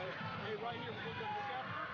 Hey, right here, we're going to look after